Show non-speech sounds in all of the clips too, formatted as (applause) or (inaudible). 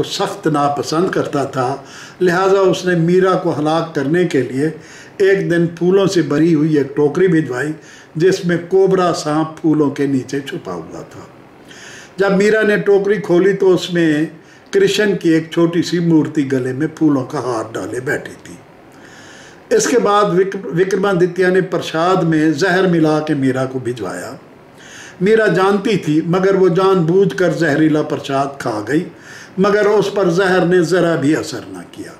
को सख्त नापसंद करता था लिहाजा उसने मीरा को हलाक करने के लिए एक दिन फूलों से भरी हुई एक टोकरी भिजवाई जिसमें कोबरा सांप फूलों के नीचे छुपा हुआ था। जब मीरा ने टोकरी खोली तो उसमें कृष्ण की एक छोटी सी मूर्ति गले में फूलों का हार डाले बैठी थी। इसके बाद विक, विक्रमादित्य ने प्रसाद में जहर मिला के मीरा को भिजवाया। मीरा जानती थी मगर वो जानबूझकर जहरीला प्रसाद खा गई मगर उस पर जहर ने ज़रा भी असर न किया।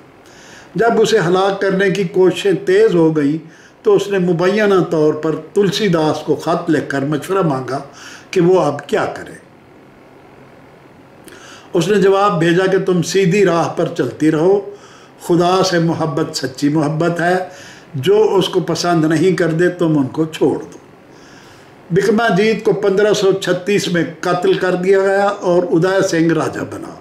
जब उसे हलाक करने की कोशिशें तेज़ हो गई तो उसने मुबैना तौर पर तुलसीदास को ख़त लिखकर मशवरा मांगा कि वो अब क्या करे। उसने जवाब भेजा कि तुम सीधी राह पर चलती रहो। खुदा से मोहब्बत सच्ची मोहब्बत है। जो उसको पसंद नहीं कर दे तुम उनको छोड़ दो। बिकमाजीत को 1536 में कत्ल कर दिया गया और उदय सिंह राजा बना।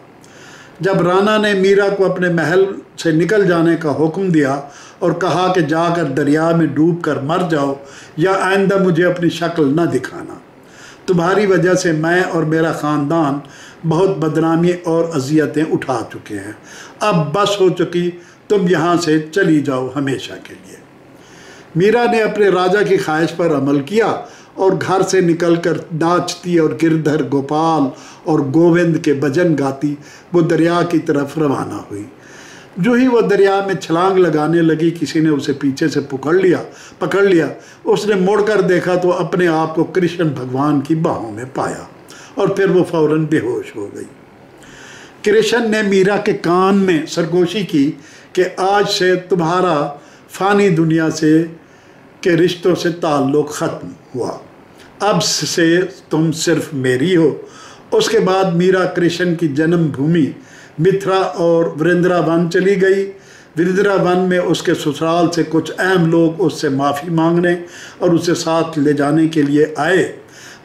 जब राना ने मीरा को अपने महल से निकल जाने का हुक्म दिया और कहा कि जाकर दरिया में डूब कर मर जाओ या आइंदा मुझे अपनी शक्ल न दिखाना। तुम्हारी वजह से मैं और मेरा ख़ानदान बहुत बदनामी और अजियतें उठा चुके हैं। अब बस हो चुकी, तुम यहाँ से चली जाओ हमेशा के लिए। मीरा ने अपने राजा की ख्वाहिश पर अमल किया और घर से निकलकर नाचती और गिरधर गोपाल और गोविंद के भजन गाती, वो दरिया की तरफ़ रवाना हुई। जो ही वो दरिया में छलांग लगाने लगी, किसी ने उसे पीछे से पकड़ लिया पकड़ लिया। उसने मुड़कर देखा तो अपने आप को कृष्ण भगवान की बाहों में पाया और फिर वो फ़ौरन बेहोश हो गई। कृष्ण ने मीरा के कान में सरगोशी की कि आज से तुम्हारा फ़ानी दुनिया से के रिश्तों से ताल्लुक़ ख़त्म हुआ। अब से तुम सिर्फ़ मेरी हो। उसके बाद मीरा कृष्ण की जन्मभूमि मिथ्रा और वृंद्रावन चली गई। वृंद्रावन में उसके ससुराल से कुछ अहम लोग उससे माफ़ी मांगने और उसे साथ ले जाने के लिए आए।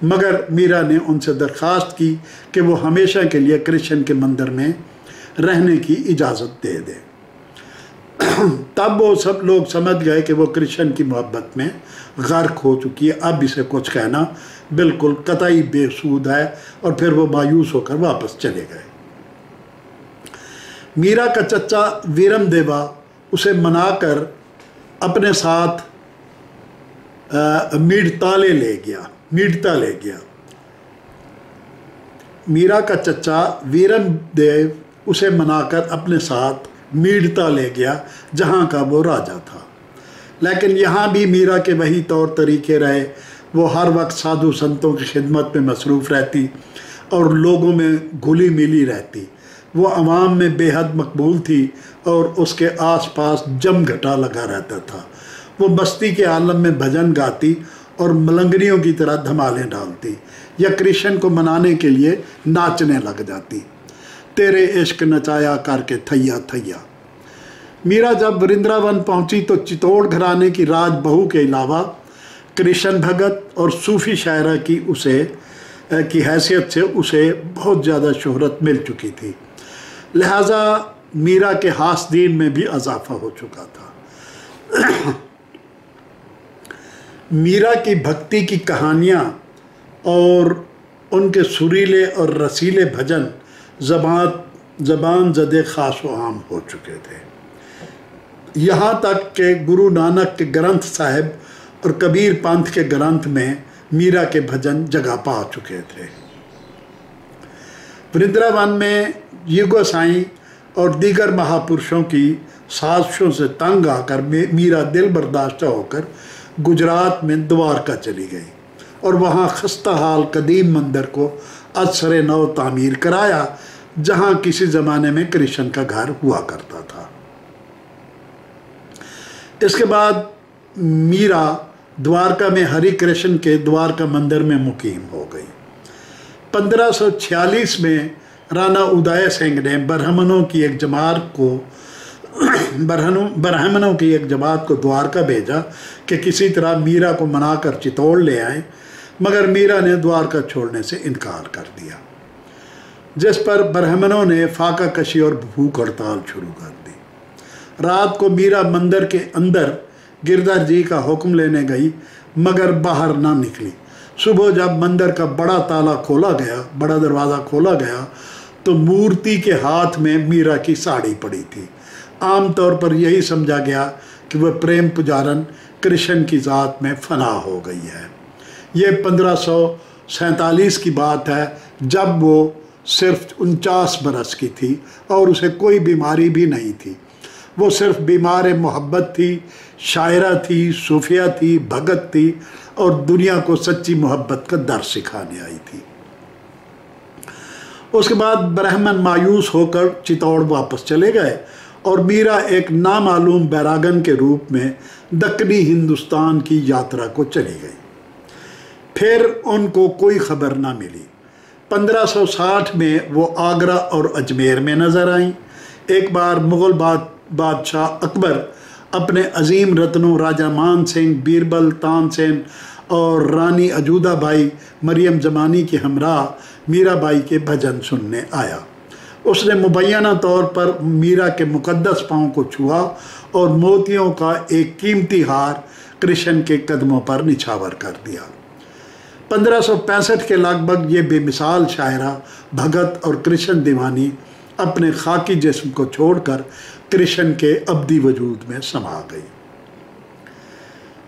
मगर मीरा ने उनसे दरख्वास्त की कि वो हमेशा के लिए कृष्ण के मंदिर में रहने की इजाज़त दे दें। (clears throat) तब वो सब लोग समझ गए कि वो कृष्ण की मोहब्बत में गर्क हो चुकी है। अब इसे कुछ कहना बिल्कुल कतई बेसूद है और फिर वो मायूस होकर वापस चले गए। मीरा का चचा वीरम देवा उसे मनाकर अपने साथ मीड़ताले ले गया मीड़ता ले गया। मीरा का चचा वीरम देव उसे मनाकर अपने साथ मीड़ता ले गया, जहाँ का वो राजा था। लेकिन यहाँ भी मीरा के वही तौर तरीके रहे। वो हर वक्त साधु संतों की खिदमत में मसरूफ़ रहती और लोगों में घुली मिली रहती। वो आवाम में बेहद मकबूल थी और उसके आसपास जम घटा लगा रहता था। वो बस्ती के आलम में भजन गाती और मलंगनियों की तरह धमालें डालती। या कृष्ण को मनाने के लिए नाचने लग जाती। तेरे इश्क नचाया करके थैया थैया। मीरा जब वृंदावन पहुँची तो चित्तौड़ घराने की राज बहू के अलावा कृष्ण भगत और सूफी शायरा की उसे की हैसियत से उसे बहुत ज़्यादा शोहरत मिल चुकी थी। लिहाजा मीरा के हासदीन में भी इजाफा हो चुका था। (clears throat) मीरा की भक्ति की कहानियाँ और उनके सुरीले और रसीले भजन जबान जबान जदे ख़ास व आम हो चुके थे। यहाँ तक कि गुरु नानक के ग्रंथ साहिब और कबीर पंथ के ग्रंथ में मीरा के भजन जगह पा चुके थे। वृंदावन में युगो साई और दीगर महापुरुषों की साजिशों से तंग आकर मीरा दिल बर्दाश्त होकर गुजरात में द्वारका चली गई और वहाँ खस्ता हाल कदीम मंदिर को असर नव तामीर कराया, जहाँ किसी ज़माने में कृष्ण का घर हुआ करता था। इसके बाद मीरा द्वारका में हरि कृष्ण के द्वारका मंदिर में मुकीम हो गई। 1546 में राणा उदय सिंह ने ब्राह्मणों की एक जमात को (clears throat) ब्राह्मणों ब्राह्मणों की एक जमात को द्वारका भेजा कि किसी तरह मीरा को मनाकर चित्तौड़ ले आए। मगर मीरा ने द्वारका छोड़ने से इनकार कर दिया। जिस पर ब्राह्मणों ने फाका कशी और भूख हड़ताल शुरू कर दी। रात को मीरा मंदिर के अंदर गिरधर जी का हुक्म लेने गई, मगर बाहर ना निकली। सुबह जब मंदिर का बड़ा ताला खोला गया, बड़ा दरवाज़ा खोला गया तो मूर्ति के हाथ में मीरा की साड़ी पड़ी थी। आमतौर पर यही समझा गया कि वह प्रेम पुजारन कृष्ण की ज़ात में फना हो गई है। ये पंद्रह सौ की बात है, जब वो सिर्फ़ उनचास बरस की थी और उसे कोई बीमारी भी नहीं थी। वो सिर्फ़ बीमार मोहब्बत थी, शायरा थी, सूफिया थी, भगत थी और दुनिया को सच्ची मोहब्बत का दर सिखाने आई थी। उसके बाद ब्राह्मण मायूस होकर चित्तौड़ वापस चले गए और मीरा एक नामालूम बैरागन के रूप में दक्कनी हिंदुस्तान की यात्रा को चली गई। फिर उनको कोई खबर ना मिली। 1560 में वो आगरा और अजमेर में नज़र आई। एक बार मुग़ल बाद, बादशाह अकबर अपने अजीम रत्नों राजा मान सिंह बीरबल, तानसेन और रानी अजूदा बाई मरियम जमानी के हमरा मीराबाई के भजन सुनने आया। उसने मुबैना तौर पर मीरा के मुकद्दस पाँव को छुआ और मोतियों का एक कीमती हार कृष्ण के कदमों पर निछावर कर दिया। 1565 के लगभग ये बेमिसाल शायरा भगत और कृष्ण दीवानी अपने खाकी जिस्म को छोड़कर कृष्ण के अब्दी वजूद में समा गई।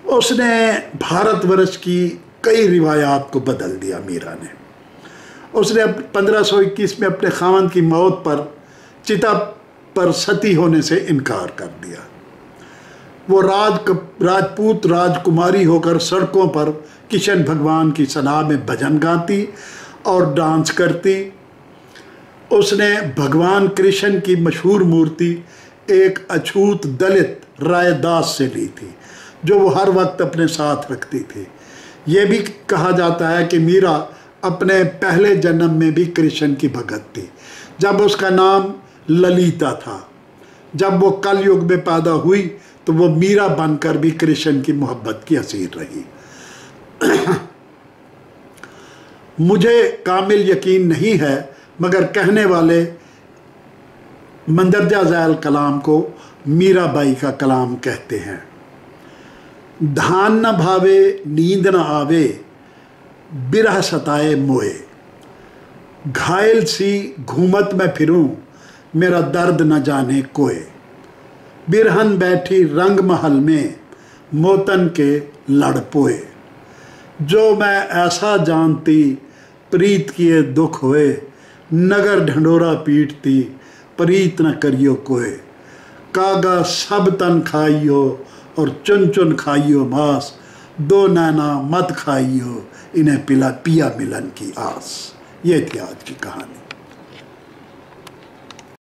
उसने भारतवर्ष की कई रिवायात को बदल दिया मीरा ने। उसने 1521 में अपने खामन की मौत पर चिता पर सती होने से इनकार कर दिया। वो राज राजपूत राजकुमारी होकर सड़कों पर किशन भगवान की सलाह में भजन गाती और डांस करती। उसने भगवान कृष्ण की मशहूर मूर्ति एक अछूत दलित रायदास से ली थी, जो वो हर वक्त अपने साथ रखती थी। ये भी कहा जाता है कि मीरा अपने पहले जन्म में भी कृष्ण की भगत थी, जब उसका नाम ललिता था। जब वो कलयुग में पैदा हुई तो वो मीरा बनकर भी कृष्ण की मोहब्बत की हसीर रही। (clears throat) मुझे कामिल यकीन नहीं है, मगर कहने वाले मंदरजा जैल कलाम को मीराबाई का कलाम कहते हैं। धान न भावे, नींद न आवे, बिरह सताए मोए। घायल सी घूमत में फिरूं, मेरा दर्द न जाने कोए। बिरहन बैठी रंग महल में मोतन के लड़पोए जो मैं ऐसा जानती, प्रीत किए दुख होए। नगर ढंडोरा पीटती, प्रीत न करियो कोय कागा सब तन खाइयो और चुन चुन खाइयो मांस। दो नैना मत खाइयो, इन्हें पिला पिया मिलन की आस। ये थी आज की कहानी।